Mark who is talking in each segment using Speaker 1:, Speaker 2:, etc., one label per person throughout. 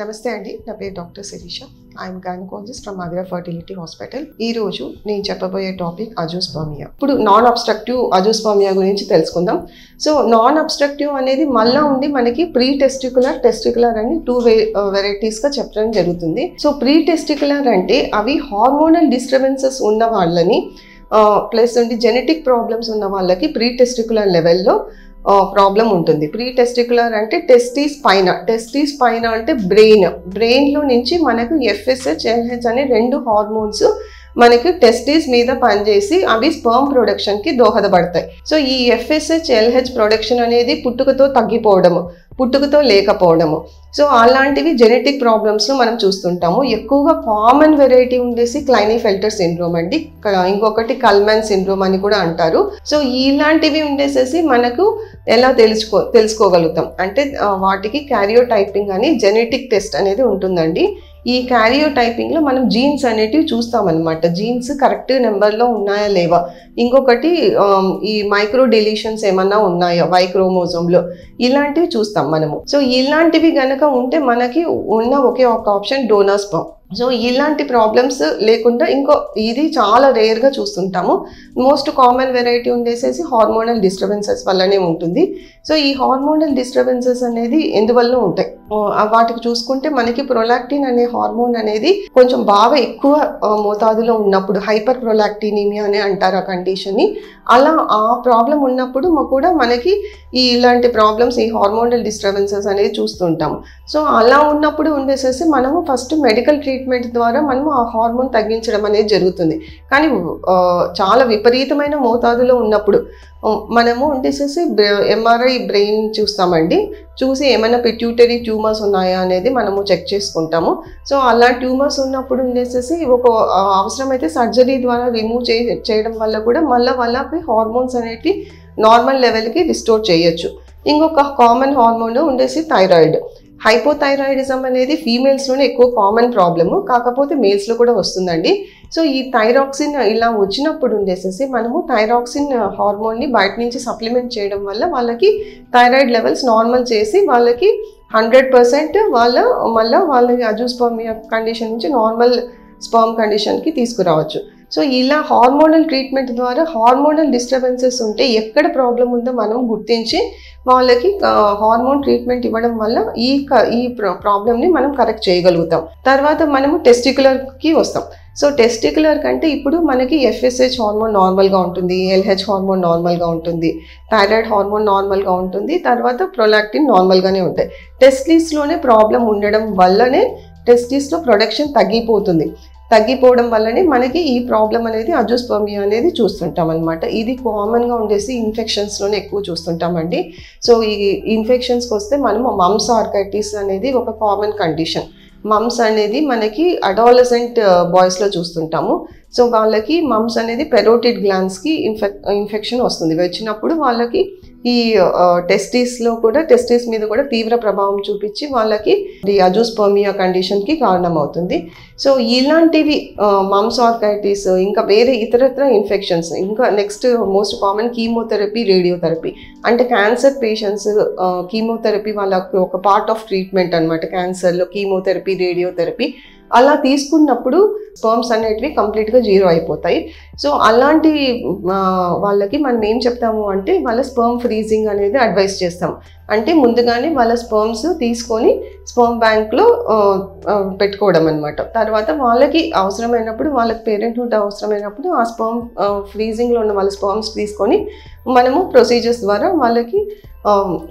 Speaker 1: నమస్తే అండి నా పేరు doctor Shirisha. I'm gynaecologist from Agra fertility hospital ఈ రోజు నేను చెప్పబోయే టాపిక్ అజోస్పామియా. ఇప్పుడు నాన్ అబ్స్ట్రక్టివ్ అజోస్పామియా గురించి తెలుసుకుందాం. సో నాన్ అబ్స్ట్రక్టివ్ అనేది మళ్ళా ఉండి మనకి ప్రీ టెస్టికులర్ టెస్టికులర్ అని టూ వే వెరైటీస్గా చెప్పడం జరుగుతుంది. సో ప్రీ టెస్టికులర్ అంటే అవి హార్మోనల్ డిస్టర్బెన్సెస్ ఉన్న వాళ్ళని ప్లస్ ఉండి జెనెటిక్ ప్రాబ్లమ్స్ ఉన్న వాళ్ళకి ప్రీ టెస్టికులర్ లెవెల్లో ప్రాబ్లం ఉంటుంది. ప్రీ టెస్టికులర్ అంటే టెస్టీస్ పైన టెస్టీస్ పైన అంటే బ్రెయిన్ బ్రెయిన్లో నుంచి మనకు ఎఫ్ఎస్హెచ్ ఎల్హెచ్ అనే రెండు హార్మోన్స్ మనకి టెస్టీస్ మీద పనిచేసి అవి స్పర్మ్ ప్రొడక్షన్కి దోహదపడతాయి. సో ఈ ఎఫ్ఎస్హెచ్ ఎల్హెచ్ ప్రొడక్షన్ అనేది పుట్టుకతో తగ్గిపోవడము. పుట్టుకతో లేకపోవడము. సో అలాంటివి జెనెటిక్ ప్రాబ్లమ్స్ను మనం చూస్తుంటాము. ఎక్కువగా కామన్ వెరైటీ ఉండేసి క్లైనిఫెల్టర్ సిండ్రోమ్ అండి. ఇంకొకటి కల్మెన్ సిండ్రోమ్ అని కూడా అంటారు. సో ఇలాంటివి ఉండేసేసి మనకు ఎలా తెలుసుకో తెలుసుకోగలుగుతాం? అంటే వాటికి క్యారియో టైపింగ్ అని జెనెటిక్ టెస్ట్ అనేది ఉంటుందండి. ఈ క్యారియో టైపింగ్లో మనం జీన్స్ అనేటివి చూస్తామన్నమాట. జీన్స్ కరెక్ట్ నెంబర్లో ఉన్నాయా లేవా? ఇంకొకటి ఈ మైక్రో డెలీషన్స్ ఏమన్నా ఉన్నాయా? వై ఇలాంటివి చూస్తాం మనము. సో ఇలాంటివి గనక ఉంటే మనకి ఉన్న ఒకే ఒక ఆప్షన్ డోనర్స్ స్పర్మ్ సో ఇలాంటి ప్రాబ్లమ్స్ లేకుండా ఇంకో ఇది చాలా రేర్గా చూస్తుంటాము. మోస్ట్ కామన్ వెరైటీ ఉండేసేసి హార్మోనల్ డిస్టర్బెన్సెస్ వల్లనే ఉంటుంది. సో ఈ హార్మోనల్ డిస్టర్బెన్సెస్ అనేది ఎందువల్ల ఉంటాయి? వాటికి చూసుకుంటే మనకి ప్రొలాక్టిన్ అనే హార్మోన్ అనేది కొంచెం బాగా ఎక్కువ మోతాదులో ఉన్నప్పుడు హైపర్ ప్రొలాక్టినిమియా అని అంటారు ఆ కండిషన్ని అలా ఆ ప్రాబ్లం ఉన్నప్పుడు కూడా మనకి ఈ ఇలాంటి ప్రాబ్లమ్స్ ఈ హార్మోనల్ డిస్టర్బెన్సెస్ అనేది చూస్తుంటాము. సో అలా ఉన్నప్పుడు ఉండేసేసి మనము ఫస్ట్ మెడికల్ ట్రీట్మెంట్ ద్వారా మనము ఆ హార్మోన్ తగ్గించడం అనేది జరుగుతుంది. కానీ చాలా విపరీతమైన మోతాదులో ఉన్నప్పుడు మనము ఉండేసేసి ఎంఆర్ఐ బ్రెయిన్ చూస్తామండి. చూసి ఏమైనా పిట్యూటరీ ట్యూమర్స్ ఉన్నాయా అనేది మనము చెక్ చేసుకుంటాము. సో అలా ట్యూమర్స్ ఉన్నప్పుడు ఉండేసేసి ఒక అవసరమైతే సర్జరీ ద్వారా రిమూవ్ చే చేయడం వల్ల కూడా మళ్ళీ వాళ్ళకి హార్మోన్స్ అనేవి నార్మల్ లెవెల్కి రిస్టోర్ చేయొచ్చు. ఇంకొక కామన్ హార్మోన్ ఉండేసి థైరాయిడ్ హైపోథైరాయిడిజం అనేది ఫీమేల్స్లోనే ఎక్కువ కామన్ ప్రాబ్లము కాకపోతే మేల్స్లో కూడా వస్తుందండి. సో ఈ థైరాక్సిన్ ఇలా వచ్చినప్పుడు ఉండేసేసి మనము థైరాక్సిన్ హార్మోన్ని బయట నుంచి సప్లిమెంట్ చేయడం వల్ల వాళ్ళకి థైరాయిడ్ లెవెల్స్ నార్మల్ చేసి వాళ్ళకి హండ్రెడ్ పర్సెంట్ వాళ్ళ మళ్ళీ వాళ్ళకి అజూస్పర్మియా కండిషన్ నుంచి నార్మల్ స్పర్మ్ కండిషన్కి తీసుకురావచ్చు. సో ఇలా హార్మోనల్ ట్రీట్మెంట్ ద్వారా హార్మోనల్ డిస్టర్బెన్సెస్ ఉంటే ఎక్కడ ప్రాబ్లం ఉందో మనం గుర్తించి వాళ్ళకి హార్మోన్ ట్రీట్మెంట్ ఇవ్వడం వల్ల ఈ క- ఈ ప్రాబ్లమ్ని మనం కరెక్ట్ చేయగలుగుతాం. తర్వాత మనము టెస్టికులర్కి వస్తాం. సో టెస్టికులర్ కంటే ఇప్పుడు మనకి ఎఫ్ఎస్హెచ్ హార్మోన్ నార్మల్గా ఉంటుంది ఎల్హెచ్ హార్మోన్ నార్మల్గా ఉంటుంది థైరాయిడ్ హార్మోన్ నార్మల్గా ఉంటుంది తర్వాత ప్రొలాక్టిన్ నార్మల్గానే ఉంటాయి. టెస్టీస్లోనే ప్రాబ్లం ఉండడం వల్లనే టెస్టీస్లో ప్రొడక్షన్ తగ్గిపోతుంది. తగ్గిపోవడం వల్లనే మనకి ఈ ప్రాబ్లం అనేది అజోస్పర్మియా అనేది చూస్తుంటాం అనమాట ఇది కామన్గా ఉండేసి ఇన్ఫెక్షన్స్లోనే ఎక్కువ చూస్తుంటామండి. సో ఈ ఇన్ఫెక్షన్స్కి వస్తే మనము మమ్స్ ఆర్కైటిస్ అనేది ఒక కామన్ కండిషన్ మమ్స్ అనేది మనకి అడాలసెంట్ బాయ్స్లో uh, చూస్తుంటాము. సో వాళ్ళకి మమ్స్ అనేది పెరోటిడ్ గ్లాన్స్కి ఇన్ఫెక్ ఇన్ఫెక్షన్ వస్తుంది. వచ్చినప్పుడు వాళ్ళకి ఈ టెస్టీస్లో కూడా టెస్టీస్ మీద కూడా తీవ్ర ప్రభావం చూపించి వాళ్ళకి ఈ అజోస్పర్మియా కండిషన్కి కారణమవుతుంది. సో ఇలాంటివి మమ్స్ ఆర్కైటిస్ ఇంకా వేరే ఇతరత్ర ఇన్ఫెక్షన్స్ ఇంకా next most common chemotherapy radiotherapy అంటే క్యాన్సర్ పేషెంట్స్ కీమోథెరపీ వాళ్ళకి ఒక పార్ట్ ఆఫ్ ట్రీట్మెంట్ అనమాట క్యాన్సర్లో కీమోథెరపీ రేడియోథెరపీ అలా తీసుకున్నప్పుడు స్పర్మ్స్ అనేటివి కంప్లీట్గా జీరో అయిపోతాయి. సో అలాంటి వాళ్ళకి మనం ఏం చెప్తాము అంటే వాళ్ళ స్పర్మ్ ఫ్రీజింగ్ అనేది అడ్వైస్ చేస్తాం. అంటే ముందుగానే వాళ్ళ స్పర్మ్స్ తీసుకొని స్పర్మ్ బ్యాంక్లో పెట్టుకోవడం అనమాట తర్వాత వాళ్ళకి అవసరమైనప్పుడు వాళ్ళకి పేరెంట్హుడ్ అవసరమైనప్పుడు ఆ స్పర్మ్ ఫ్రీజింగ్లో ఉన్న వాళ్ళ స్పర్మ్స్ తీసుకొని మనము ప్రొసీజర్స్ ద్వారా వాళ్ళకి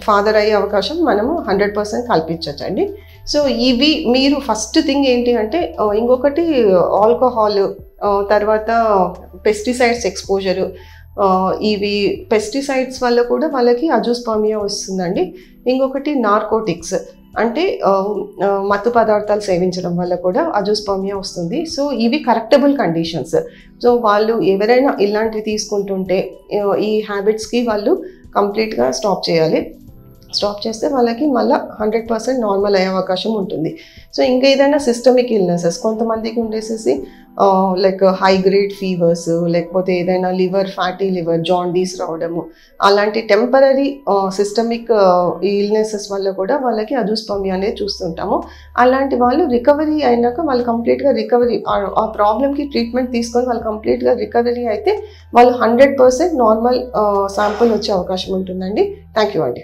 Speaker 1: ఫాదర్ అయ్యే అవకాశం మనము హండ్రెడ్ పర్సెంట్ కల్పించవచ్చండి సో ఇవి మీరు ఫస్ట్ థింగ్ ఏంటి అంటే ఇంకొకటి ఆల్కహాల్ తర్వాత పెస్టిసైడ్స్ ఎక్స్పోజరు ఇవి పెస్టిసైడ్స్ వల్ల కూడా వాళ్ళకి అజోస్పామియా వస్తుందండి. ఇంకొకటి నార్కోటిక్స్ అంటే మత్తు పదార్థాలు సేవించడం వల్ల కూడా అజోస్పామియా వస్తుంది. సో ఇవి కరెక్టబుల్ కండిషన్స్ సో వాళ్ళు ఎవరైనా ఇలాంటివి తీసుకుంటుంటే ఈ హ్యాబిట్స్కి వాళ్ళు కంప్లీట్గా స్టాప్ చేయాలి. స్టాప్ చేస్తే వాళ్ళకి మళ్ళీ హండ్రెడ్ పర్సెంట్ నార్మల్ అయ్యే అవకాశం ఉంటుంది. సో ఇంకా ఏదైనా సిస్టమిక్ ఇల్నెసెస్ కొంతమందికి ఉండేసేసి లైక్ హై గ్రేడ్ ఫీవర్స్ లేకపోతే ఏదైనా లివర్ ఫ్యాటీ లివర్ జాండీస్ రావడము అలాంటి టెంపరీ సిస్టమిక్ ఇల్నెసెస్ వల్ల కూడా వాళ్ళకి అజూస్పమి అనేది చూస్తుంటాము. అలాంటి వాళ్ళు రికవరీ అయినాక వాళ్ళు కంప్లీట్గా రికవరీ ఆ ప్రాబ్లమ్కి ట్రీట్మెంట్ తీసుకొని వాళ్ళు కంప్లీట్గా రికవరీ అయితే వాళ్ళు హండ్రెడ్ పర్సెంట్ నార్మల్ శాంపుల్ వచ్చే అవకాశం ఉంటుందండి. థ్యాంక్ యూ అండి.